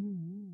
Mm-hmm.